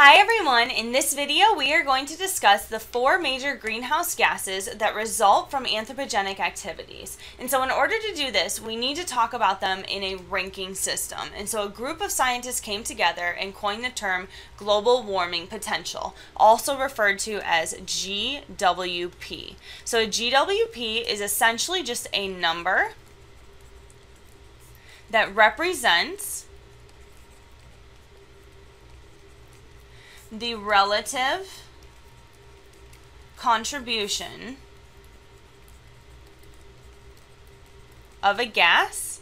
Hi everyone, in this video we are going to discuss the four major greenhouse gases that result from anthropogenic activities. And so in order to do this, we need to talk about them in a ranking system. And so a group of scientists came together and coined the term global warming potential, also referred to as GWP. So a GWP is essentially just a number that represents the relative contribution of a gas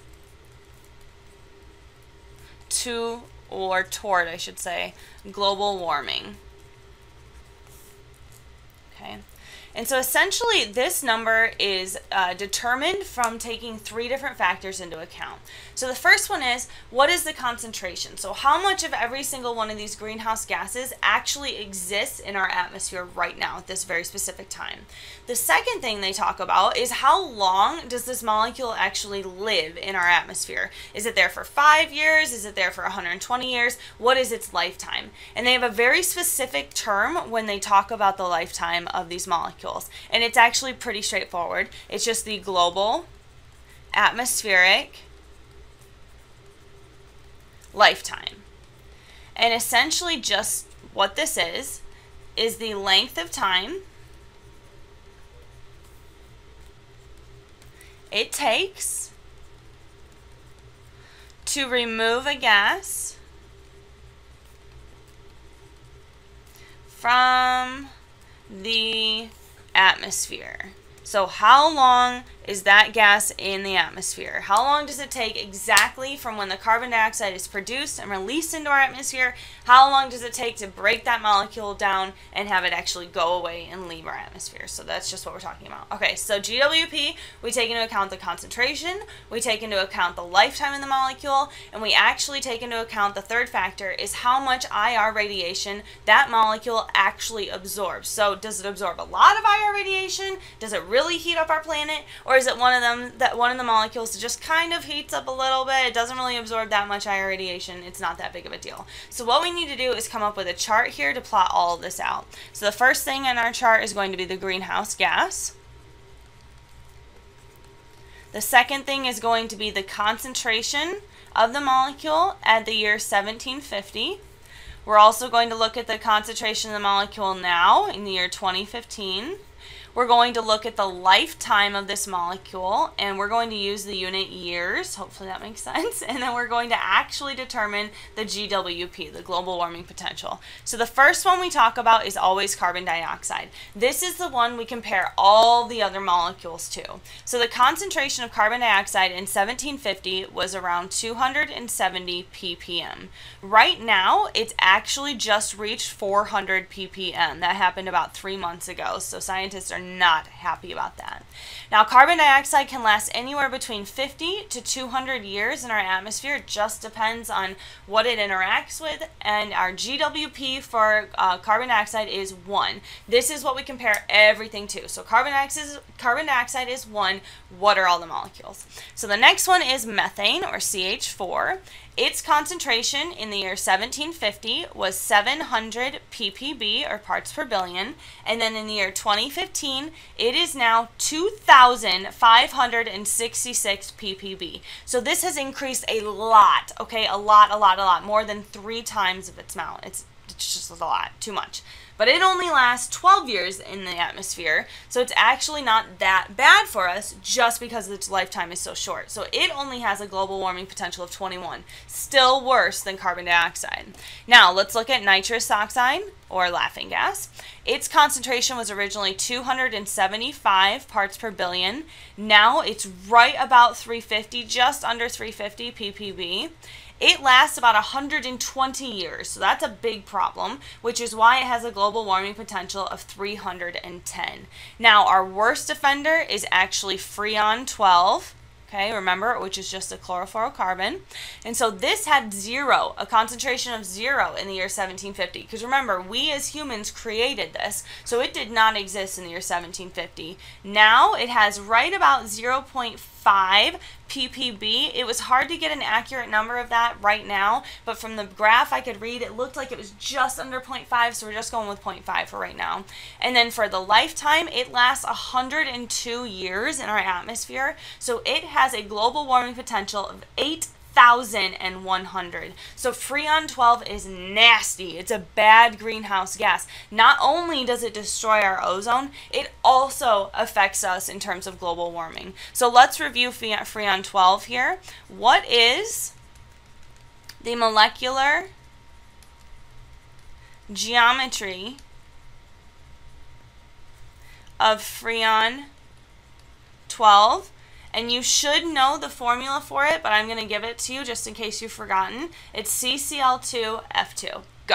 to, or toward, I should say, global warming. Okay. And so essentially this number is uh, determined from taking three different factors into account. So the first one is what is the concentration? So how much of every single one of these greenhouse gases actually exists in our atmosphere right now at this very specific time. The second thing they talk about is how long does this molecule actually live in our atmosphere? Is it there for five years? Is it there for 120 years? What is its lifetime? And they have a very specific term when they talk about the lifetime of these molecules molecules. And it's actually pretty straightforward. It's just the global atmospheric lifetime. And essentially just what this is, is the length of time it takes to remove a gas from the atmosphere. So how long is that gas in the atmosphere? How long does it take exactly from when the carbon dioxide is produced and released into our atmosphere? How long does it take to break that molecule down and have it actually go away and leave our atmosphere? So that's just what we're talking about. Okay, so GWP, we take into account the concentration, we take into account the lifetime of the molecule, and we actually take into account the third factor is how much IR radiation that molecule actually absorbs. So does it absorb a lot of IR radiation? Does it really heat up our planet? Or or is it one of them that one of the molecules that just kind of heats up a little bit? It doesn't really absorb that much IR radiation. It's not that big of a deal. So what we need to do is come up with a chart here to plot all of this out. So the first thing in our chart is going to be the greenhouse gas. The second thing is going to be the concentration of the molecule at the year 1750. We're also going to look at the concentration of the molecule now in the year 2015. We're going to look at the lifetime of this molecule and we're going to use the unit years. Hopefully that makes sense. And then we're going to actually determine the GWP, the global warming potential. So the first one we talk about is always carbon dioxide. This is the one we compare all the other molecules to. So the concentration of carbon dioxide in 1750 was around 270 ppm. Right now, it's actually just reached 400 ppm. That happened about three months ago. So scientists are not happy about that. Now, carbon dioxide can last anywhere between 50 to 200 years in our atmosphere. It just depends on what it interacts with. And our GWP for uh, carbon dioxide is 1. This is what we compare everything to. So carbon dioxide, carbon dioxide is 1. What are all the molecules? So the next one is methane, or CH4. Its concentration in the year 1750 was 700 ppb or parts per billion, and then in the year 2015 it is now 2,566 ppb. So this has increased a lot, okay, a lot, a lot, a lot, more than three times of its amount. It's, it's just a lot, too much but it only lasts 12 years in the atmosphere, so it's actually not that bad for us just because its lifetime is so short. So it only has a global warming potential of 21, still worse than carbon dioxide. Now, let's look at nitrous oxide or laughing gas. Its concentration was originally 275 parts per billion. Now it's right about 350, just under 350 ppb. It lasts about 120 years, so that's a big problem, which is why it has a global warming potential of 310. Now, our worst offender is actually Freon 12 okay, remember, which is just a chlorofluorocarbon. And so this had zero, a concentration of zero in the year 1750. Because remember, we as humans created this, so it did not exist in the year 1750. Now it has right about 0.5 ppb. It was hard to get an accurate number of that right now, but from the graph I could read, it looked like it was just under 0.5, so we're just going with 0.5 for right now. And then for the lifetime, it lasts 102 years in our atmosphere, so it has a global warming potential of 8 1,100. So Freon 12 is nasty. It's a bad greenhouse gas. Not only does it destroy our ozone, it also affects us in terms of global warming. So let's review Freon 12 here. What is the molecular geometry of Freon 12? And you should know the formula for it, but I'm going to give it to you just in case you've forgotten. It's CCl2F2. Go.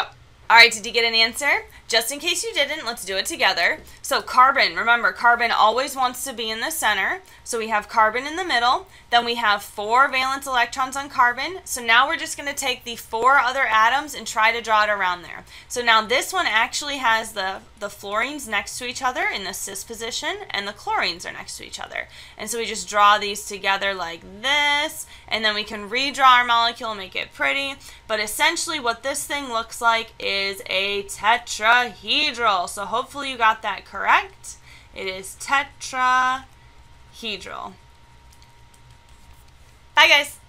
All right, did you get an answer? Just in case you didn't, let's do it together. So carbon, remember, carbon always wants to be in the center. So we have carbon in the middle. Then we have four valence electrons on carbon. So now we're just going to take the four other atoms and try to draw it around there. So now this one actually has the, the fluorines next to each other in the cis position, and the chlorines are next to each other. And so we just draw these together like this, and then we can redraw our molecule and make it pretty. But essentially what this thing looks like is a tetrahedral. So hopefully you got that correct. It is tetrahedral. Bye guys.